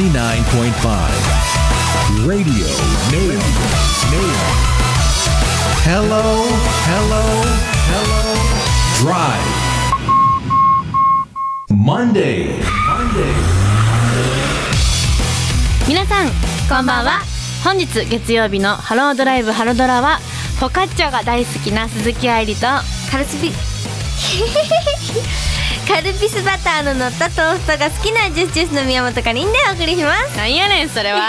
Radio Nail. Nail. Hello, hello, hello. Drive. Monday. Monday. 皆さんこんばんは本日月曜日のハロードライブハロドラはフォカッチャが大好きな鈴木愛理とカルスビ カルピスバターの乗ったトーストが好きな Juice=Juiceの宮本佳林でお送りします。なんやねんそれは、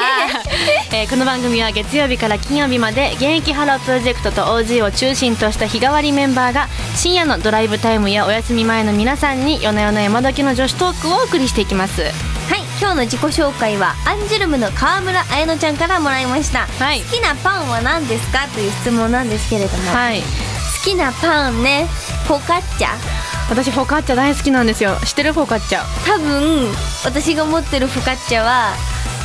えーこの番組は月曜日から金曜日まで現役ハロープロジェクトと OG を中心とした日替わりメンバーが深夜のドライブタイムやお休み前の皆さんに夜な夜なヤマジの女子トークをお送りしていきます。はい今日の自己紹介はアンジュルムの川村文乃ちゃんからもらいました、はい。好きなパンは何ですか？という質問なんですけれども、はい。好きなパンね。フォカッチャ私フォカッチャ大好きなんですよ。知ってるフォカッチャ？多分私が持ってるフォカッチャは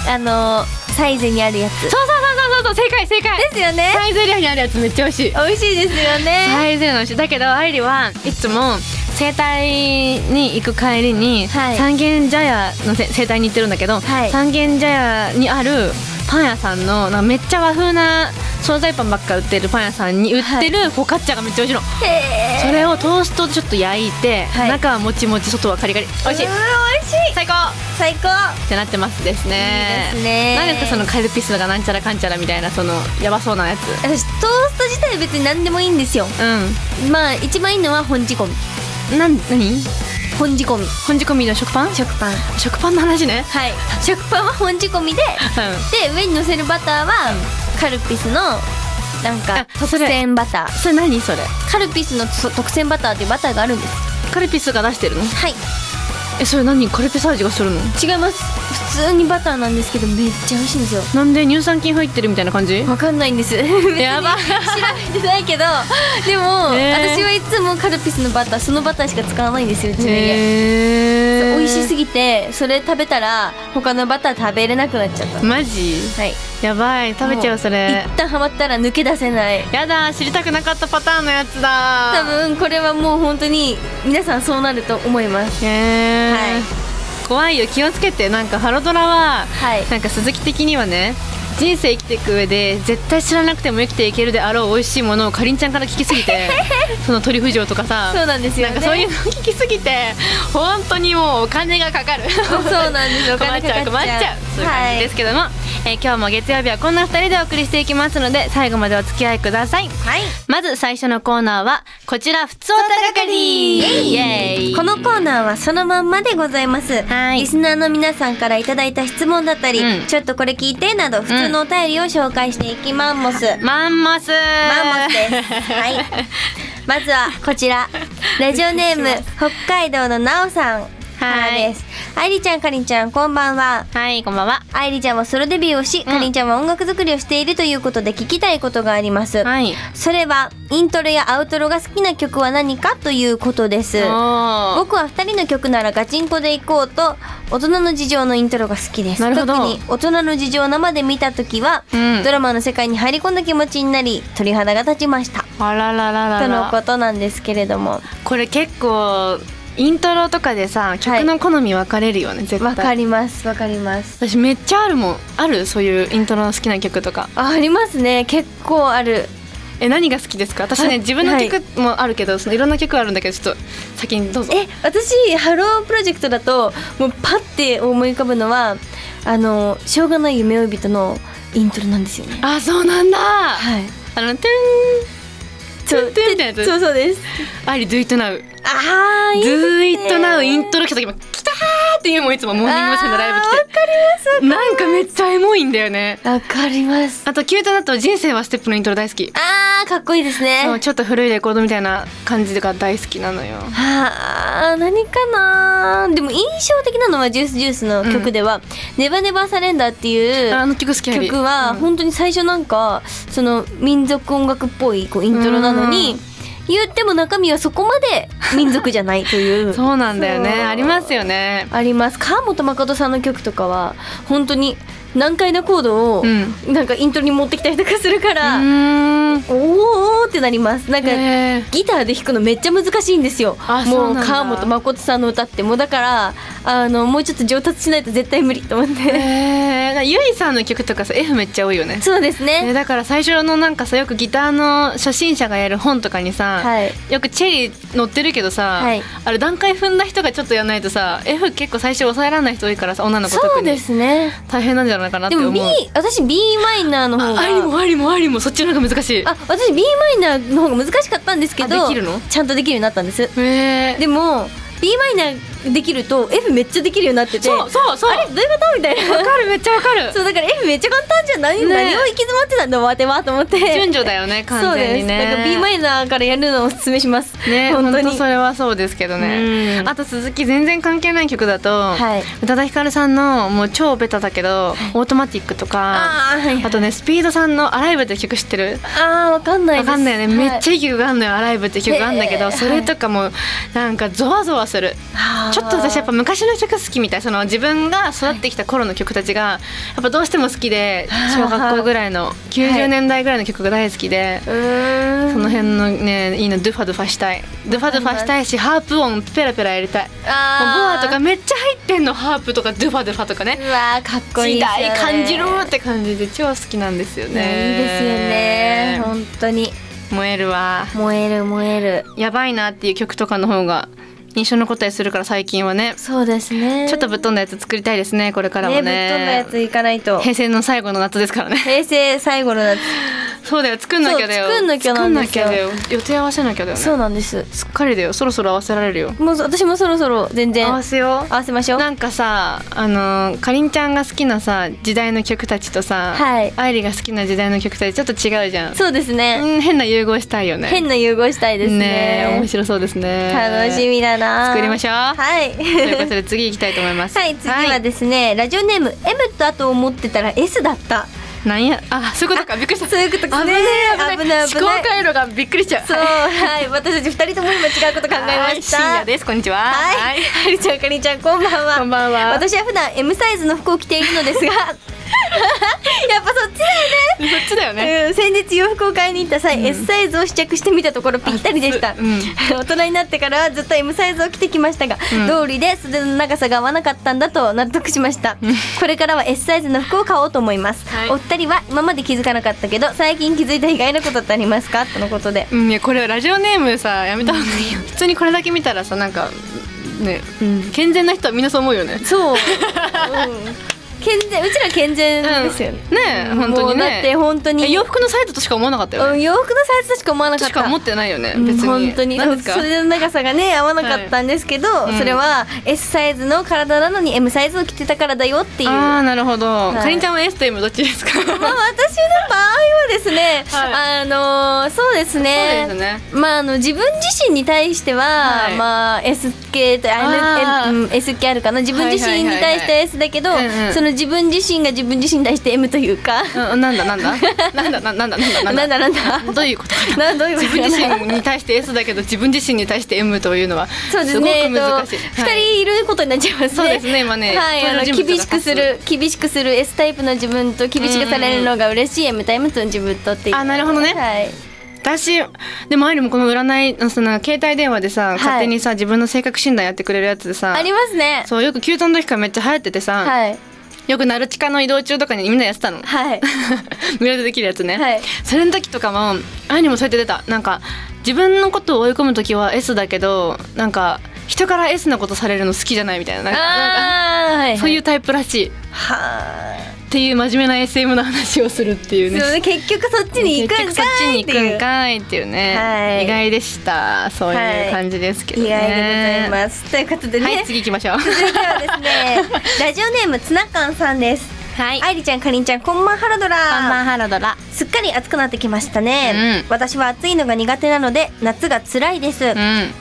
あのサイゼにあるやつ。そうそうそうそうそう正解正解。ですよね。サイゼリアにあるやつめっちゃ美味しい。美味しいですよね。サイゼの美味しい。だけど愛理はいつも整体に行く帰りに、はい。三軒茶屋のせ整体に行ってるんだけど、はい。三軒茶屋にあるパン屋さんのめっちゃ和風な惣菜パンばっか売ってるパン屋さんに売ってるフォカッチャがめっちゃ美味しいの、それをトーストでちょっと焼いて、はい。中はもちもち外はカリカリ。美味しい。うん美味しい。最高。最高。ってなってますですね。いいですね。何ですかそのカルピスがなんちゃらかんちゃらみたいなそのやばそうなやつ。私トースト自体別に何でもいいんですよ。うまあ一番いいのは本仕込み。んなん何？本仕込み。本仕込みの食パン？食パン。食パンの話ね。はい。食パンは本仕込みでで上に乗せるバターはカルピスのなんかあ特選バター。それ何それ？カルピスのそ特選バターっていうバターがあるんです。カルピスが出してるの？はい。えそれ何？カルピス味がするの？違います普通にバターなんですけどめっちゃ美味しいんですよ。なんで乳酸菌入ってるみたいな感じ？わかんないんです。やば。調べてないけどでも、へー。私はいつもカルピスのバターそのバターしか使わないんですようちの家。へー。美味しすぎてそれ食べたら他のバター食べれなくなっちゃった。マジ？はい。やばい。食べちゃうそれ。一旦ハマったら抜け出せない。やだ知りたくなかったパターンのやつだ。多分これはもう本当に皆さんそうなると思います。へえ、はい怖いよ気をつけて。なんかハロドラは、はい。なんか鈴木的にはね人生生きていく上で絶対知らなくても生きていけるであろう美味しいものをかりんちゃんから聞きすぎて そのトリュフ嬢とかさそうなんですよね。なんかそういうの聞きすぎて本当にもうお金がかかる。そうなんですお 困っちゃう困っちゃう。そういう感じですけども、えー今日も月曜日はこんな2人でお送りしていきますので最後までお付き合いください。はい。まず最初のコーナーはこちらふつおた係イエーイ。このコーナーはそのまんまでございます。はい。リスナーの皆さんからいただいた質問だったり、うん。ちょっとこれ聞いてなど普通のお便りを紹介していきまんもす、マンモス。マンモスです。はい。まずはこちら。ラジオネーム北海道のなおさんからです。愛理ちゃんかりんちゃんこんばんは。はいこんばんは。愛理ちゃんはソロデビューをし、かりんちゃんは音楽作りをしているということで聞きたいことがあります、はい。それはイントロやアウトロが好きな曲は何かということです。僕は2人の曲ならガチンコで行こうと大人の事情のイントロが好きです。なるほど。特に大人の事情を生で見た時は、うん。ドラマの世界に入り込んだ気持ちになり鳥肌が立ちました。あららららとのらことなんですけれども。これ結構イントロとかでさ曲の好み分かれるよね、絶対。わかりますわかります。私めっちゃあるもん。ある？そういうイントロの好きな曲とか。あありますね。結構ある。え何が好きですか？私はいね自分の曲もあるけど、そのいろんな曲あるんだけどちょっと先にどうぞ。え私ハロープロジェクトだともうパッて思い浮かぶのはあのしょうがない夢追い人のイントロなんですよね。あそうなんだ、はい。あのトゥン。そうそうそうです。あり Do It Now ああいいです It ね Now イントロ来た時も来たーっていうもんいつもモーニング娘。のライブ来て。わかりますなんかめっちゃエモいんだよね。わかります。あとキュートだと人生はステップのイントロ大好き。あーかっこいいですね。そうちょっと古いレコードみたいな感じが大好きなのよ。はあ何かなでも印象的なのはジュースジュースの曲では「ネバネバサレンダー」っていうあの曲好き曲はうん本当に最初なんかその民族音楽っぽいこうイントロなのに言っても中身はそこまで民族じゃないという。そうなんだよね。ありますよね。あります。川本誠さんの曲とかは本当に難解なコードをうん。なんかイントロに持ってきたりとかするから、うーん。おーってなります。なんかギターで弾くのめっちゃ難しいんですよ。もう川本誠さんの歌ってもうだからあのもうちょっと上達しないと絶対無理と思って。ゆいさんの曲とかさ F めっちゃ多いよね。そうですね。えだから最初のなんかさよくギターの初心者がやる本とかにさ、はい。よくチェリー載ってるけどさ、はい。あれ段階踏んだ人がちょっとやらないとさ F 結構最初抑えられない人多いからさ女の子特に。そうですね。大変なんじゃない？かなって思う。でも B 私 B マイナーの方がありもありもありも。そっちの方が難しい。あ私 B マイナーの方が難しかったんですけどちゃんとできるようになったんです。へえでも B マイナーできると F めっちゃできるようになっててそうそうそう。あれどういうことみたいな。わかるめっちゃわかる。そうだから F めっちゃ簡単じゃない、ね何を行き詰まってたんだわてはと思って。順序だよね完全にね。そうです。だから B マイナーからやるのをおすすめします。ね本当に。それはそうですけどね。うん。あと鈴木全然関係ない曲だと、はい。宇多田ヒカルさんのもう超ベタだけど、オートマティックとかあーはいはい。あとねスピードさんの「アライブ」って曲知ってる？あーわかんないわかんないよね、めっちゃゃいい曲があんのよ「アライブ」って曲があんだけど、それとかもなんかゾワゾワするちょっと私やっぱ昔の曲好きみたいその自分が育ってきた頃の曲たちがやっぱどうしても好きで小学校ぐらいの90年代ぐらいの曲が大好きで、うーん。その辺のねいいのドゥファドゥファしたい。ドゥファドゥファしたいしハープ音ペラペラやりたい。もうボアとかめっちゃ入ってんのハープとかドゥファドゥファとかね。うわーかっこいいね。代感じるって感じで超好きなんですよね。いいですよね。本当に。燃えるわ。燃える燃える。やばいなっていう曲とかの方が印象残ったりするから最近はね。そうですね。ちょっとぶっ飛んだやつ作りたいですねこれからもね。ねぶっ飛んだやついかないと。平成の最後の夏ですからね。平成最後のやつそうだよ作んなきゃだよ。作んなきゃなんですよ。予定合わせなきゃだよね。そうなんです。すっかりだよ。そろそろ合わせられるよ。もう私もそろそろ全然。合合わせよう。わせましょう。なんかさあのかりんちゃんが好きなさ時代の曲たちとさ、はい。愛理が好きな時代の曲たちちょっと違うじゃん。そうですね、うん変な融合したいよね。変な融合したいですね。え面白そうですね。楽しみだな。作りましょう。はい。ということで次行きたいと思います。はい次はですね、ラジオネーム M とあと思ってたら S だったなんや？あそういうことか。びっくりした。そういうことですね。危ない。危ない思考回路がびっくりしちゃう。そう。はい。私たち二人とも今違うこと考えました。はい。深夜です。こんにちは。はい、はりちゃんかりんちゃんこんばんは。こんばんは。私は普段 M サイズの服を着ているのですが やっぱそっちだよねそっちだよね。うん、先日洋服を買いに行った際、S サイズを試着してみたところぴったりでした、あうん。大人になってからはずっと M サイズを着てきましたが、うん。道理で袖の長さが合わなかったんだと納得しました。これからは S サイズの服を買おうと思います、はい。お二人は今まで気づかなかったけど最近気づいた意外なことってありますか？とのことで。うんいやこれラジオネームさやめた方がいいよ普通にこれだけ見たらさなんかね、健全な人はみんなそう思うよね。そう、うん、健全うちら健全ですよね、ねえ本当にもうだってね本当に。え洋服のサイズとしか思わなかったよね。うん洋服のサイズとしか思わなかっしたか思ってないよねうん別に。本当に。何ですか？袖の長さがね合わなかったんですけど、いうん。それは S サイズの体なのに M サイズを着てたからだよっていう。ああなるほど、い。かりんちゃんは S と M どっちですか？まあ私の場合はですね、はあのーそうですね。ね。まああの自分自身に対しては、はい。まあ S 系とあー。N うん S 系あるかな。自分自身に対して S だけど、その自分自身が自分自身に対して M というか、うんなんだなんだ。なんだななんだなんだ。なんだなんだ。どういうことかななどういうこと自分自身に対して S だけど自分自身に対して M というのはそうですね。すごく難しい、えっと二、人いることになっちゃいますね。そうですね今ね。はい、あの厳しくする厳しくする S タイプの自分と厳しくされるのが嬉しい M タイプの自分とっていう。あなるほどね。はい。私でもありもこの占いのその携帯電話でさ、勝手にさ自分の性格診断やってくれるやつでさありますね。そうよく休暇の時からめっちゃ流行っててさ、はいよくナルチカの移動中とかにみんなやってたの。はい。無料でできるやつね、はい。それの時とかもあにもそうやって出た。なんか自分のことを追い込む時は S だけどなんか人から S なことされるの好きじゃないみたいな。なんか。そういううタイプらしいっはていう真面目な SM の話をするっていうい。ねそうね結局そっちに行くんかいっちに行くんいかいっていうね、はい意外でしたそういう感じですけどね、意外でございます。ということでね。はい次行きましょう続いてはですね ラジオネームツナカンさんです。はい。愛理ちゃんかりんちゃんこんばんはらドラ。ハロドラすっかり暑くなってきましたね、うん。私は暑いのが苦手なので夏が辛いです、うん。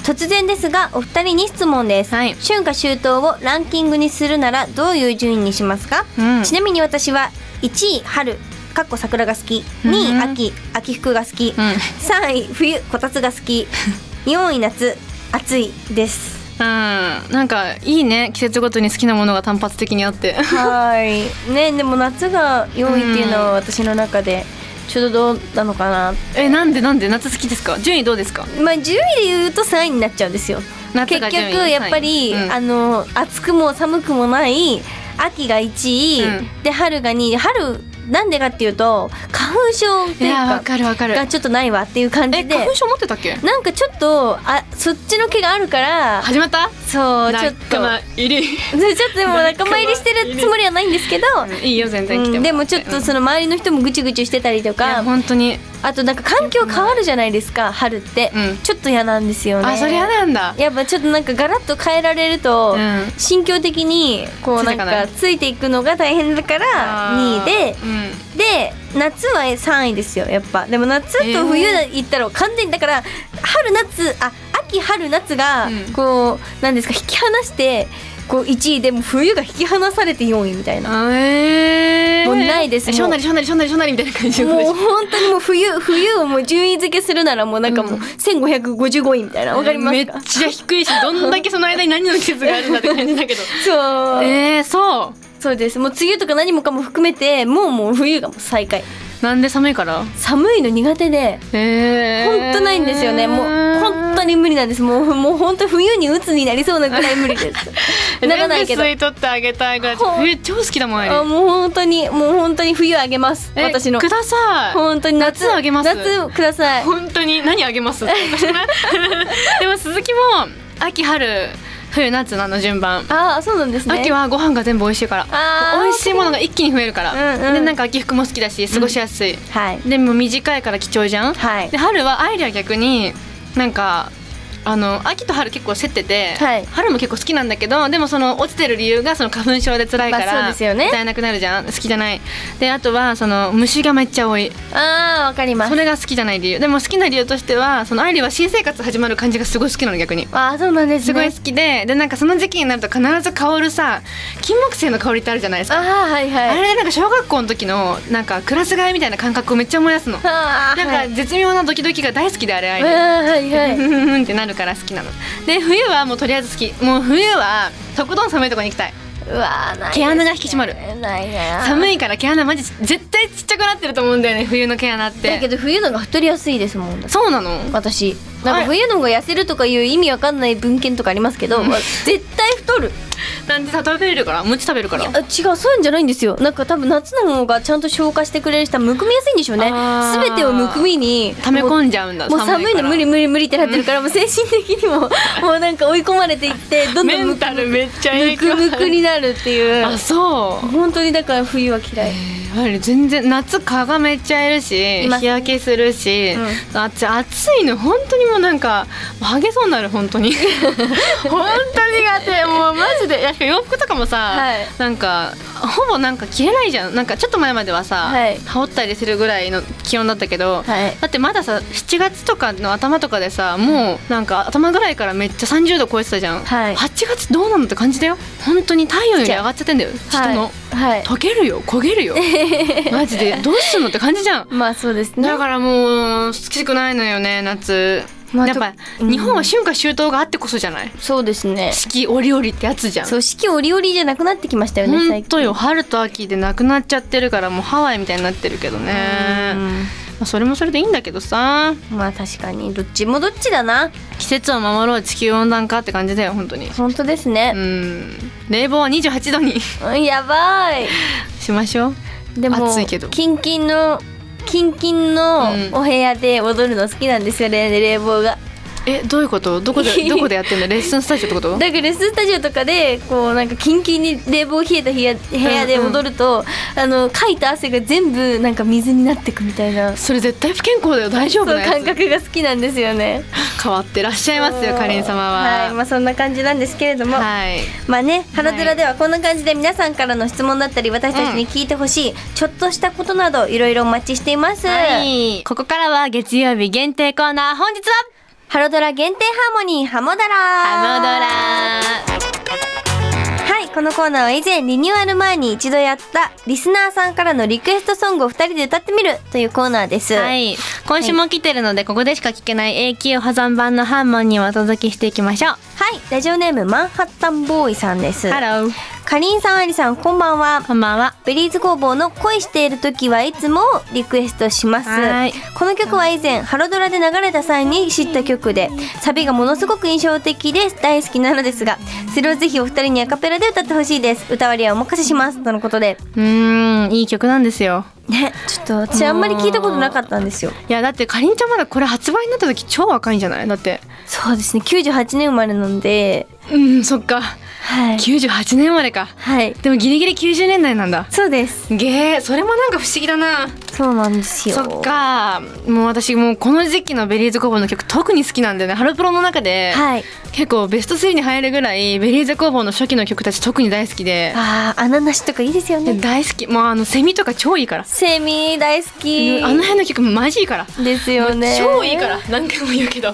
突然ですがお二人に質問です、はい。春夏秋冬をランキングにするならどういう順位にしますか、うん。ちなみに私は1位春かっこ桜が好き。2位うん秋秋服が好き、うん。3位冬こたつが好き。4位夏暑いですうん。なんかいいね。季節ごとに好きなものが単発的にあって。はい。ねでも夏が4位っていうのは私の中でちょっとどうなのかな。えなんでなんで？夏好きですか？順位どうですか？まあ10位で言うと3位になっちゃうんですよ。結局やっぱり、はいうん。あの暑くも寒くもない秋が1位、うん。で春が2位。春なんでかっていうと花粉症っていうかがちょっとないわっていう感じで。え花粉症持ってたっけ？なんかちょっとあそっちの毛があるから始まった？そうちょっと。仲間入り。でちょっとでも仲間入り。してるつもりはないんですけど、いいよ全然来てもうんでもちょっとその周りの人もぐちぐちしてたりとか。本当にあとなんか環境変わるじゃないですか春って、うん。ちょっと嫌なんですよね。あそれ嫌なんだ。やっぱちょっとなんかガラッと変えられると、うん。心境的にこうなんかついていくのが大変だから2位でうん。で夏は3位ですよやっぱ。でも夏と冬行ったら完全にだから春夏あ秋春夏がうん。こうなんですか引き離してこう1位でも冬が引き離されて4位みたいな。あえー。もうないですえしょうなりしょうなりしょうなりしょうなりみたいな感じもう本当にもう冬冬をもう順位付けするならもうなんかもううん。1555位みたいな。わかりますめっかちゃ低いしどんだけその間に何の季節があるんだって感じだけど。そう。えー、そう。そうです。もう梅雨とか何もかも含めてもうもう冬がもう最下位なんで寒いから？寒いの苦手でえー、本当ないんですよね。もう本当に無理なんです。もうもう本当冬に鬱になりそうなぐらい無理です ならないけど。吸い取ってあげたいぐらい。ほん冬超好きだもんあもう本当にもう本当に冬あげます。え私の。ください。本当に夏。夏あげます。夏ください。本当に何あげます？でも鈴木も秋春冬夏なの順番。ああそうなんですね。秋はご飯が全部美味しいから。美味しいものが一気に増えるから、うんうん。でなんか秋服も好きだし過ごしやすい、はい。でも短いから貴重じゃん、はい。で春はアイリは逆になんかあの秋と春結構競ってて、はい。春も結構好きなんだけどでもその落ちてる理由がその花粉症で辛いから、まあそうですよね。歌えなくなるじゃん。好きじゃない。であとはその虫がめっちゃ多い。ああわかります。それが好きじゃない理由。でも好きな理由としてはそのアイリは新生活始まる感じがすごい好きなの逆に。ああそうなんですね。すごい好きででなんかその時期になると必ず香るさ金木犀の香りってあるじゃないですか。ああはいはい。あれでなんか小学校の時のなんかクラス替えみたいな感覚をめっちゃ思い出すの。ああなんか絶妙なドキドキが大好きであれあれああはいはい。ってなるから好きなの。で冬はもうとりあえず好き。もう冬はとことん寒いとこに行きたい。うわーない毛穴が引き締まる。ないね寒いから毛穴マジ絶対ちっちゃくなってると思うんだよね冬の毛穴っだけてど冬のが太りやすいですもん。そうなの。私なんか冬の方が痩せるとかいう意味わかんない文献とかありますけど、うん。絶対太る。なんでさ食べれるから？餅食べるから？あ違うそういうんじゃないんですよ。なんか多分夏の方がちゃんと消化してくれる人はむくみやすいんでしょうね。あー。全てをむくみに溜め込んじゃうんだもう寒いの無理無理無理ってなってるからもう 精神的にももうなんか追い込まれていってどんどメんむくむいくになるっていう。あそう。本当にだから冬は嫌い。やはり全然夏蚊がめっちゃいるし日焼けするし、う暑暑いの本当にもうなんかハゲそうになる本当に。本当に苦手。もうマジで洋服とかもさ、はい。なんかほぼなんか着れないじゃん。なんかちょっと前まではさ、はい。羽織ったりするぐらいの気温だったけど、はい。だってまださ7月とかの頭とかでさもうなんか頭ぐらいからめっちゃ30度超えてたじゃん、はい。8月どうなのって感じだよ。本当に体温より上がっちゃってんだよ。人の、はい、はい。溶けるよ焦げるよ。マジで。どうすんのって感じじゃん。まあそうですね。だからもう好きくないのよね夏、まあやっぱ、とうん。日本は春夏秋冬があってこそじゃない？そうですね。四季折々ってやつじゃん。そう四季折々じゃなくなってきましたよね本最近。当よ春と秋でなくなっちゃってるからもうハワイみたいになってるけどね。うん。まあそれもそれでいいんだけどさ。まあ確かにどっちもどっちだな。季節を守ろう地球温暖化って感じだよ本当に。本当ですうね、ん。冷房は28度に。うん、やばい。しましょう。でも暑いけど。キンキンのキンキンのうん。お部屋で踊るの好きなんですよね冷房がえどういうこと？どこで どこでやってんの？レッスンスタジオってこと？だからレッスンスタジオとかでこうなんかキンキンに冷房冷えた部屋部屋で踊ると、あのかいた汗が全部なんか水になってくみたいな。それ絶対不健康だよ。大丈夫な感覚が好きなんですよね。変わってらっしゃいますよかりん様は。はい。まあそんな感じなんですけれども、はい。まあね、ハロドラではこんな感じで皆さんからの質問だったり私たちに聞いてほしい、ちょっとしたことなどいろいろお待ちしています。はい。ここからは月曜日限定コーナー本日はハロドラ限定ハーモニーハモドラ。ハモドラ。はい、このコーナーは以前リニューアル前に一度やったリスナーさんからのリクエストソングを二人で歌ってみるというコーナーです。はい。今週も来てるのでここでしか聞けない永久保存版のハーモニーをお届けしていきましょう。はい、ラジオネームマンハッタンボーイさんです。ハローかりんさん愛理さんこんばんは。こんばんは。 Berryz工房の恋している時はいつもリクエストします。はい。この曲は以前ハロドラで流れた際に知った曲でサビがものすごく印象的で大好きなのですがそれをぜひお二人にアカペラで歌ってほしいです。歌割りはお任せします。とのことで。うーんいい曲なんですよ。ねちょっと私あんまり聞いたことなかったんですよ。いやだってかりんちゃんまだこれ発売になった時超若いんじゃない？だって。そうですね98年生まれなんで。うんそっかはい。98年生まれか。はい。でもギリギリ90年代なんだ。そうです。げえそれもなんか不思議だなそうなんですよ。そっか。もう私もうこの時期の Berryz工房の曲特に好きなんでね。ハロプロの中で、はい。結構ベスト3に入るぐらい Berryz工房の初期の曲たち特に大好きで。あー穴なしとかいいですよね。大好き。もうあのセミとか超いいから。セミ大好き。あの辺の曲マジいいから。ですよね。超いいから。何回も言うけど。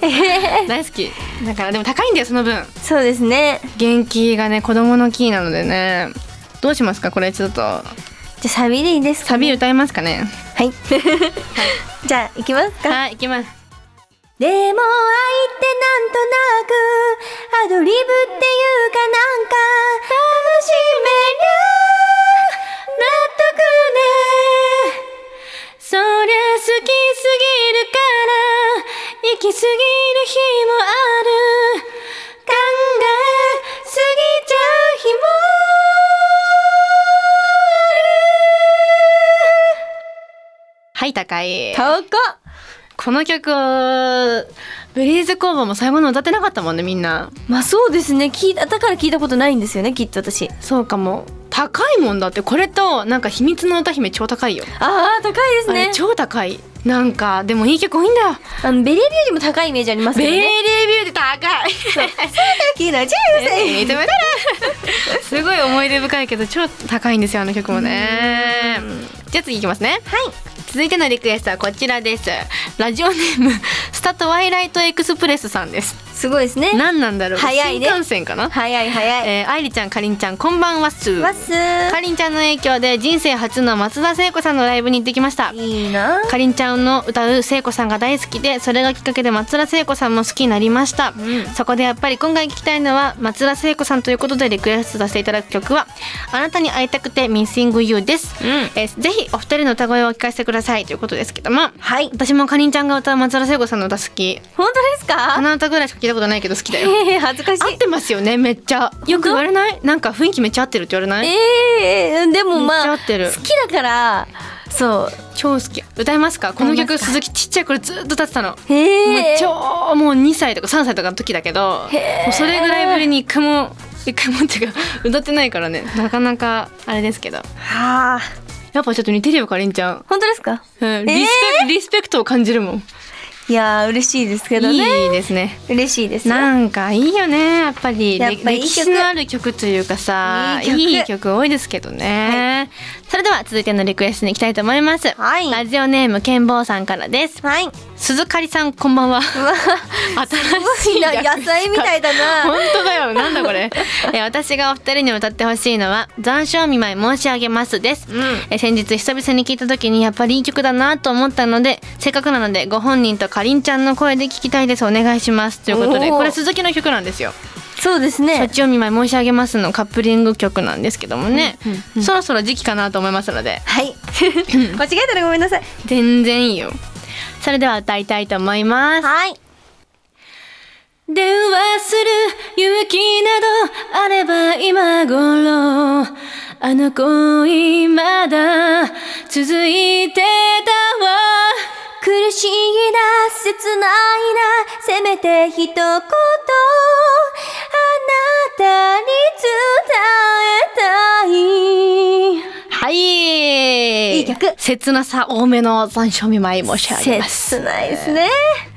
大好き。だからでも高いんだよその分。そうですね。元気がね子供のキーなのでね。どうしますかこれちょっとじゃあサビでいいですかサビ歌いますかね？はい。じゃあ行きますか。はい行きます。でも愛ってなんとなくアドリブっていうかなんか楽しめりゃ納得ね。そりゃ好きすぎるから行き過ぎる日もある。考えすぎちゃう日もはい高い。高っ。この曲ブリーズ工房も最後の歌ってなかったもんねみんな。まあそうですね。聞いただから聞いたことないんですよねきっと私。そうかも。高いもんだってこれとなんか秘密の歌姫超高いよ。あー高いですね。超高い。なんかでもいい曲多いんだ。よあのベリービューよりも高いイメージありますけベリービューで高い。キラジューセイ認めたらすごい思い出深いけど超高いんですよあの曲もね。じゃあ次いきますね。はい続いてのリクエストはこちらです。ラジオネームスタトワイライトエクスプレスさんです。すごいですね。何なんだろう。早いね。新幹線かな。早い早い。えー、愛理ちゃんかりんちゃんこんばんはっす。わっす。ーかりんちゃんの影響で人生初の松田聖子さんのライブに行ってきました。いいな。かりんちゃんの歌う聖子さんが大好きでそれがきっかけで松田聖子さんも好きになりました、そこでやっぱり今回聞きたいのは松田聖子さんということでリクエストさせていただく曲はあなたに会いたくて Missing You です、えーぜひお二人の歌声をお聞かせてくださいということですけどもはい。私もかりんちゃんが歌う松田聖子さんの歌好き。本当ですか？鼻歌ぐらいしか聞いたことないけど好きだよ。えー、恥ずかしい。合ってますよねめっちゃ。よく言われない？なんか雰囲気めっちゃ合ってるって言われない？えー、でもまあ好きだからそう。超好き。歌いますか？この曲鈴木ちっちゃい頃ずっと歌ってたの。へもうえ超もう2歳とか3歳とかの時だけどもうそれぐらいぶりに一回も一回もっていうか歌ってないからね。なかなかあれですけど。はあ。やっぱちょっと似てるよかりんちゃん、本当ですか？うん、リスペ、リスペクトを感じるもんいやー嬉しいですけどね。いいですね。嬉しいです。よなんかいいよね。やっぱりやっぱいい曲。歴史のある曲というかさいい曲。いい曲多いですけどね、それでは続いてのリクエストに行きたいと思います、はい。ラジオネームけんぼうさんからです。はい。鈴狩さんこんばんは。新しいな野菜みたいだな。本当だよ。なんだこれ。えー私がお二人に歌ってほしいのは残暑見舞い申し上げますです、えー先日久々に聞いた時にやっぱりいい曲だなと思ったのでせっかくなのでご本人とかりんちゃんの声で聞きたいです。お願いします。ということでこれ鈴木の曲なんですよそうですね。ちお見舞い申し上げますのカップリング曲なんですけどもね、そろそろ時期かなと思いますので。はい。間違えたらごめんなさい。全然いいよ。それでは歌いたいと思います。はい。電話する勇気などあれば今頃。あの恋まだ続いてたわ苦しいな切ないなせめて一言あなたに伝えたい。はい。いい曲。切なさ多めの残暑見舞い申し上げます。切ないですね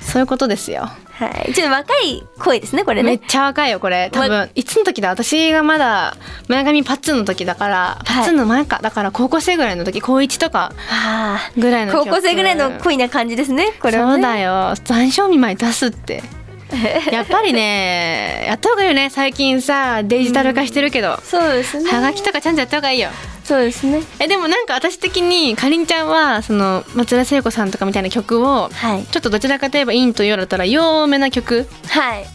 そういうことですよ。はい。ちょっと若い声ですねこれね。めっちゃ若いよこれ。多分いつの時だ？私がまだ前髪パッツンの時だからパッツンの前か、だから高校生ぐらいの時高1とかはあぐらいの高曲校生ぐらいの恋な感じですねこれはね。そうだよ。残暑見舞い出すって やっぱりねやった方がいいよね。最近さデジタル化してるけど、そうですね。はがきとかちゃんとやった方がいいよ。そうですね。えでもなんか私的にかりんちゃんはその松田聖子さんとかみたいな曲をはい。ちょっとどちらかといえばインというようだったら弱めな曲。はい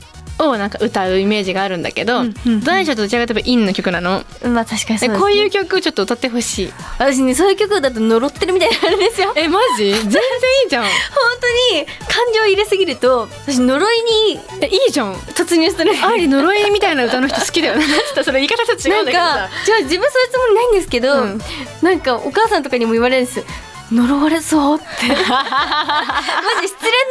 をなんか歌うイメージがあるんだけど、うんうんうとどちらかといえば陰の曲なの、まあ確かにそうね、でこういう曲ちょっと歌ってほしい。私ねそういう曲だと呪ってるみたいになるんですよ。えマジ？全然いいじゃん。本当に感情入れすぎると私呪いにえいいじゃん。突入する。あり呪いみたいな歌の人好きだよね。ちょっとそれ言い方と違うんだけどさ。かじゃあ自分そういうつもりないんですけど、うん。なんかお母さんとかにも言われるんです呪われそうって。マジ失恋の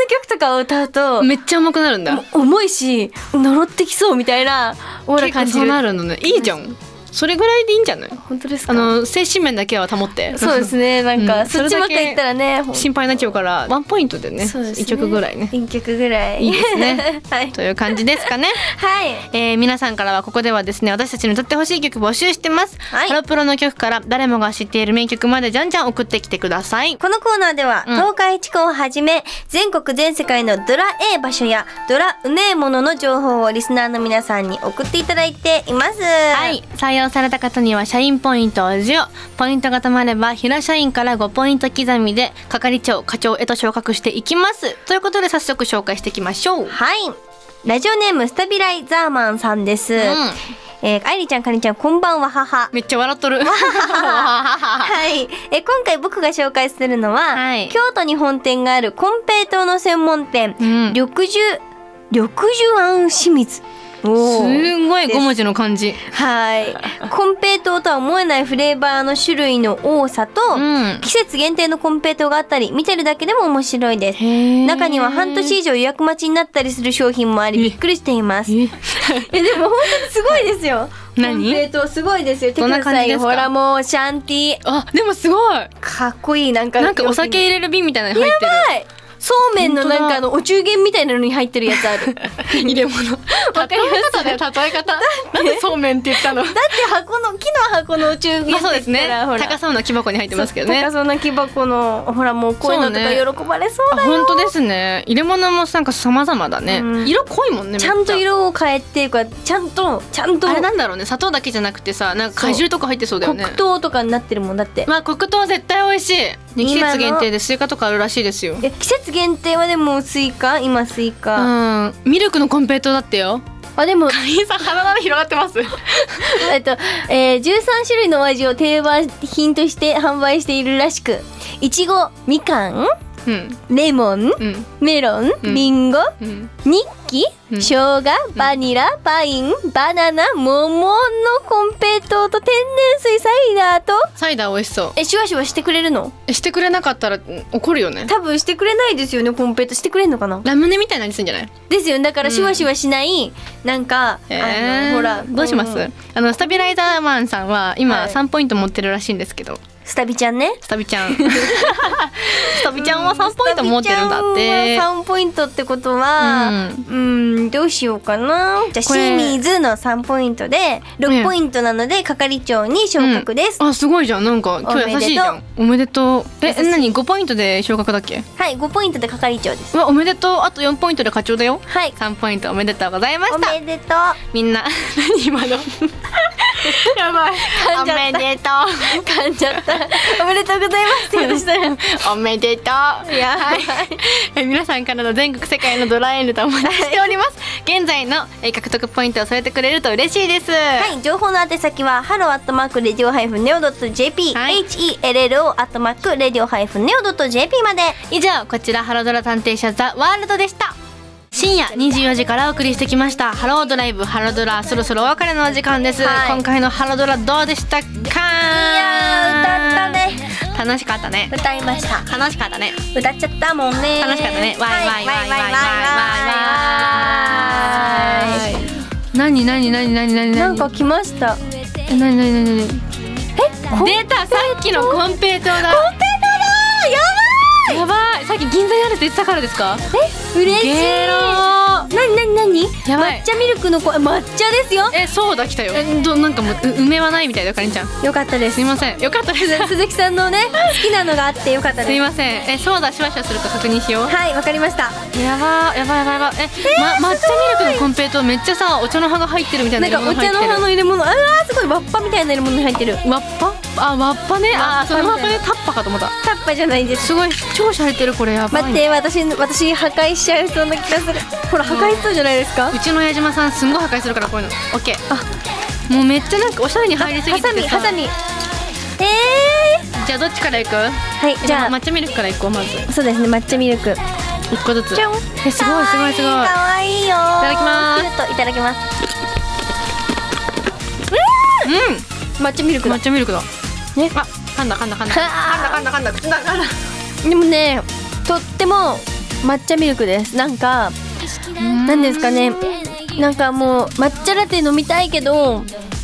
曲とかを歌うとめっちゃ重くなるんだ。重いし呪ってきそうみたいなオーラ結構そう感じるなるのね。いいじゃんそれぐらいでいいんじゃない？本当ですか？あの精神面だけは保って。そうですね。なんか、うん。そっちばっか言ったらね心配になっちゃうからワンポイントでねそうですね。一曲ぐらいね。一曲ぐらい。いいですね。はい。という感じですかね。はい。えー皆さんからはここではですね私たちに歌ってほしい曲募集してます、はい。ハロプロの曲から誰もが知っている名曲までじゃんじゃん送ってきてください。このコーナーでは、うん。東海地区をはじめ全国全世界のドラ A 場所やドラうめえものの情報をリスナーの皆さんに送っていただいています。はい。採用された方には社員ポイントを授与ポイントがたまれば平社員から5ポイント刻みで係長課長へと昇格していきます。ということで早速紹介していきましょう。はい。ラジオネームスタビライザーマンさんです、ん。えー、愛梨ちゃんかりんちゃんこんばんは母めっちゃ笑っとる。はい、えー今回僕が紹介するのは、はい。京都に本店があるコンペイトーの専門店、うん。緑樹緑寿庵清水すごい5文字の漢字はい。コンペイトーとは思えないフレーバーの種類の多さと、うん季節限定のコンペイトーがあったり、見てるだけでも面白いです。中には半年以上予約待ちになったりする商品もあり、えびっくりしています。え え、でも本当にすごいですよ。何？コンペイトーすごいですよ。どんな感じですか？ほらもう、シャンティー。あでもすごいかっこいい。なんか、なんかお酒入れる瓶みたいなのに入ってるはい。そうめんのなんかあの、お中元みたいなのに入ってるやつある。だって入れ物。わかります？ね例え方。なんでそうめんって言ったの？箱の、木の箱のお中元まあそうですね。高そうな木箱に入ってますけどね。高そうな木箱のほらもうこういうのとか喜ばれそうあだよ、本当ですね。入れ物もなんか様々だね、うん。色濃いもんねちゃ。んと色を変えていうかちゃんとちゃんと。あれなんだろうね。砂糖だけじゃなくてさなんか果汁とか入ってそうだよね。黒糖とかになってるもんだって、まあ黒糖は絶対美味しい。ね季節限定でスイカとかあるらしいですよ。え季節限定はでもスイカ？今スイカ、うん。ミルクのコンペイトーだってよ。あでも。かりんさん鼻が広がってます。えっと、えー、13種類のお味を定番品として販売しているらしく。いちごみかんレモンうん。メロンうん。リンゴうん。ニッキうん。生姜バニラパインバナナ桃のコンペイトーと天然水サイダーと。サイダー美味しそう。えシュワシュワしてくれるの？えしてくれなかったらうん怒るよね。多分してくれないですよねコンペイトーしてくれんのかな？ラムネみたいな味するんじゃない？ですよねだからシュワシュワしない、なんか、えあーのほらどうします、ん。あのスタビライザーマンさんは今はい。3ポイント持ってるらしいんですけど、スタビちゃんね。スタビちゃん。スタビちゃんは3ポイント持ってるんだって。3ポイントってことはうん。どうしようかな。じゃあ清水の3ポイントで6ポイントなので係長に昇格です、あすごいじゃん。なんか今日優しいじゃん。おめでとう。え何？5ポイントで昇格だっけ？はい5ポイントで係長です。うわおめでとう。あと4ポイントで課長だよ。はい。3ポイントおめでとうございました。おめでとう。みんな 何今の？やばい。噛んじゃったおめでと噛んじゃった。おめでとうございます。おめでとう。い。やはい。え皆さんからの全国世界のドラえネタお待ちしております。現在のえ獲得ポイントを添えてくれると嬉しいです。はい、情報の宛先は、ハローアットマークレディオハイフンネオドット JP、はい。HELLO アットマークレディオハイフンネオドット JP まで。以上こちらハロドラ探偵社ザワールドでした深夜24時からお送りしてきました。ハロードライブハロドラ。そろそろお別れのお時間です、はい。今回のハロドラどうでしたか？いいやー、歌ったね。楽しかったね。歌いました。楽しかったね。歌っちゃったもんね。楽しかったね。わい。わいわいわいわいわいわいわい何何何何何何？なんか来ました。え何何何何？え、出た。さっきのコンペイだ。コンペイトーだややばい。さっき銀座にあるって言ってたからですか？ばいえ、嬉しい。ゲロー。なになになにやばい。抹茶ミルクの子、抹茶ですよ？えそうだ来たよ。えどなんかもうう梅はないみたいだかりんちゃん。よかったです。すい。ません。よかったです。鈴木さんのね、好きなのがあってよかったです。すいません。えそうだシュワシュワするか確認しよう。はい、わかりました。やばやばいやばいやばい。え、ま、抹茶ミルクのコンペイトーめっちゃさお茶の葉が入ってるみたいななんかお茶の葉の入れ物。あーすごい。わっぱみたいな入れ物に入ってる。わっぱ？あわっぱね？あそのわっぱね？タッパかと思った。タッパじゃないです。すごい超洒落てるこれやばい。待って私私破壊しちゃいそうな気がする。ほら破壊しそうじゃないですか？うちの矢島さんすんごい破壊するからこういうの。オッケー。もうめっちゃなんかおしゃれに入りすぎてハサミハサミ。えじゃあどっちからいく？ー、はいじゃあ。抹茶ミルクからいこうまず。そうですね抹茶ミルク。一個ずつ。えすごいすごいすごい。かわいいよいただきます。いただきます。う抹茶ミルク抹茶ミルクだね。あ噛んだ噛んだ噛んだ。噛んだ噛んだ噛んだ。口の中からでもねとっても抹茶ミルクです。なんかなんですかね。なんかもう抹茶ラテ飲みたいけど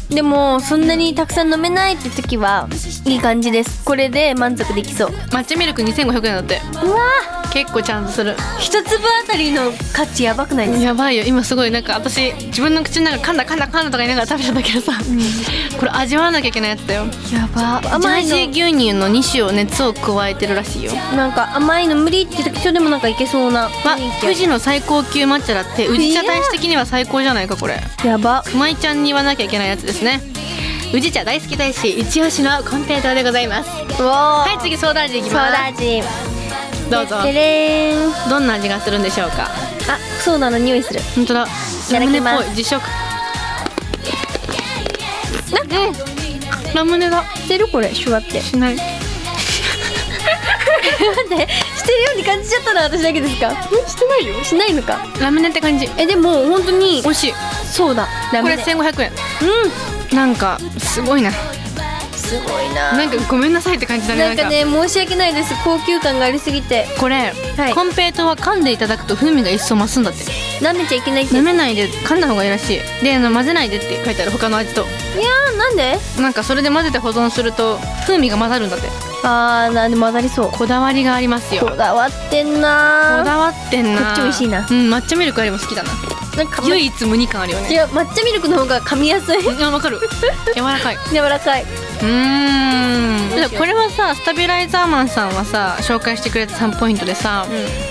でもそんなにたくさん飲めないって時はいい感じです。これで満足できそう。抹茶ミルク2500円だって。うわ結構ちゃんとする。一粒あたりの価値やばくないですか？やばいよ。今すごいなんか私自分の口の中噛んだ噛んだ噛んだとか言いながら食べちゃったけどさ、これ味わわなきゃいけないやつだよ。やば。甘甘いい牛の乳の2種を熱を加えてるらしいよ。なんか甘いの無理って時とでもなんかいけそうなま雰囲気。富士の最高級抹茶だって宇治茶大使的には最高じゃないかこれ。やば。熊井ちゃんに言わなきゃいけないやつですね。宇治茶大好き大使一押しのコンペイトーでございます。はい次ソーダ味いきソーますダ味どうぞ。でれーんどんな味がするんでしょうか？あソーダの匂いする。本当だ。ラムネっぽい実食。うんラムネだ。してるこれシュワって。しない。待ってしてるように感じちゃったな私だけですか？してないよ。しないのか。ラムネって感じ。えでも本当に美味しい。そうだラこれムネ1500円。うなんかすごいな。んすごいな。なんかごめんなさいって感じだねなんか。ね申し訳ないです。高級感がありすぎて。これ、はい。コンペイトーは噛んでいただくと風味が一層増すんだって。舐めちゃいけないって舐めないで噛んだ方がいいらしい。であの混ぜないでって書いてある他の味と。いやーなんで？なんかそれで混ぜて保存すると風味が混ざるんだって。あーなんで混ざりそう。こだわりがありますよ。こだわってんなこだわってんなこっち美味しいな。うん抹茶ミルクよりも好きだな。なんか唯一無二感あるよね。違う抹茶ミルクの方が噛みやすい。いやわかる。柔らかい。柔らかい Mmm. これはさスタビライザーマンさんはさ紹介してくれた3ポイントでさ、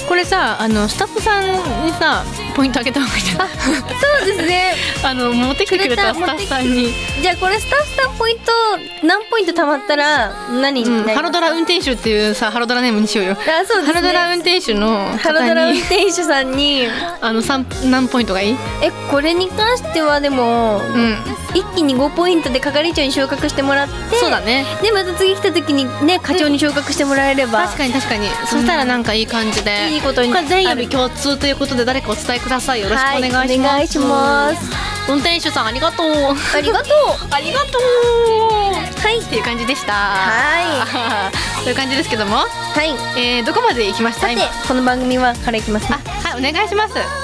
これさあのスタッフさんにさポイントあげた方がいいじゃん。そうですね。あの持ってきてくれたスタッフさんに、じゃあこれスタッフさんポイント何ポイント貯まったら何うん、ハロドラ運転手っていうさハロドラネームにしようよ。あそうですね。ハロドラ運転手のハロドラ運転手さんに。あの三何ポイントがいい？えこれに関してはでも、うん。一気に5ポイントで係長に昇格してもらってそうだね。でまた次来た時にね課長に昇格してもらえれば、確かに確かに、そしたらなんかいい感じで。いいことにこれ全曜日共通ということで誰かお伝えください。よろしくお願いします、はいお願いします。運転手さんありがとう。ありがとう。ありがとう。はい。っていう感じでした。はと いう感じですけども、はい。えー、どこまで行きました？さて今。この番組はからいきますね。あはいお願いします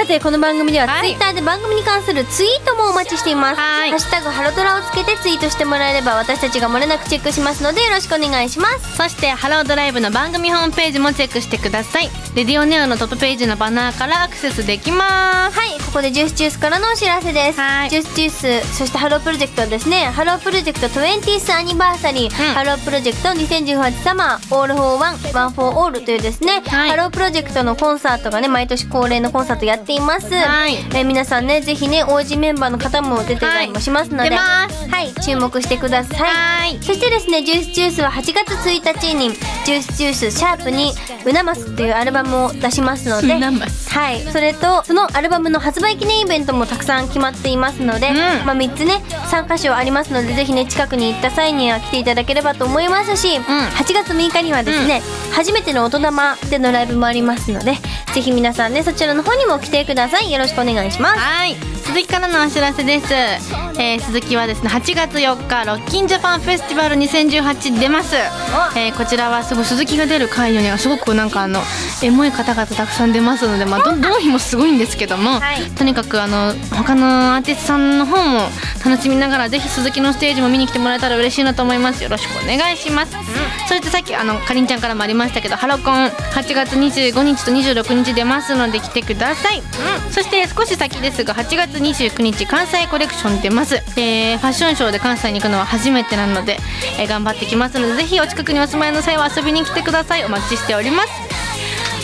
さてこの番組でははい。ツイッターで番組に関するツイートもお待ちしています。はい。ハッシュタグハロドラをつけてツイートしてもらえれば私たちが漏れなくチェックしますのでよろしくお願いします。そしてハロードライブの番組ホームページもチェックしてください。レディオネオのトップページのバナーからアクセスできます。はいここで Juice=Juice からのお知らせです。はい。 Juice=Juice そしてハロープロジェクトですね。ハロープロジェクト 20th Anniversary、ん。ハロープロジェクト2018 Summer All for One One for All というですね、はい。ハロープロジェクトのコンサートがね毎年恒例のコンサートやっています、はい。えー皆さんねぜひね OG メンバーの方も出てたりもしますので、はいはい注目してください。はい。そしてですねジュースジュースは8月1日にジュースジュースシャープにウナマスというアルバムを出しますのではいそれとそのアルバムの発売記念イベントもたくさん決まっていますので、うん。まあ3つね3箇所ありますのでぜひね近くに行った際には来ていただければと思いますし、8月6日にはですね、初めての大人玉でのライブもありますのでぜひ皆さんねそちらの方にも来てください。よろしくお願いします。はい。鈴木からのお知らせです、えー鈴木はですね8月4日ロッキンジャパンフェスティバル2018出ます、えーこちらはすごい鈴木が出る会場にはすごくなんかあのエモい方々たくさん出ますので、まあ、ど どの日もすごいんですけども、はい。とにかくあの他のアーティストさんの方も楽しみながらぜひ鈴木のステージも見に来てもらえたら嬉しいなと思います。よろしくお願いします、そしてさっきあのかりんちゃんからもありましたけどハロコン8月25日と26日出ますので来てください、そして少し先ですが8月29日関西コレクション出ます、えーファッションショーで関西に行くのは初めてなので、えー頑張ってきますのでぜひお近くにお住まいの際は遊びに来てください。お待ちしております。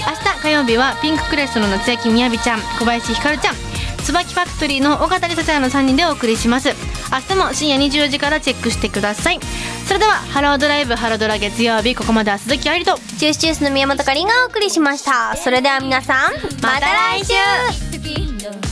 明日火曜日はピンククレストの夏焼きみやびちゃん小林ひかるちゃん。椿ファクトリーの尾形里沙ちゃんの3人でお送りします。明日も深夜24時からチェックしてください。それではハロードライブハロードラ月曜日ここまでは鈴木愛理とジュースジュースの宮本かりんがお送りしました。それでは皆さんまた来週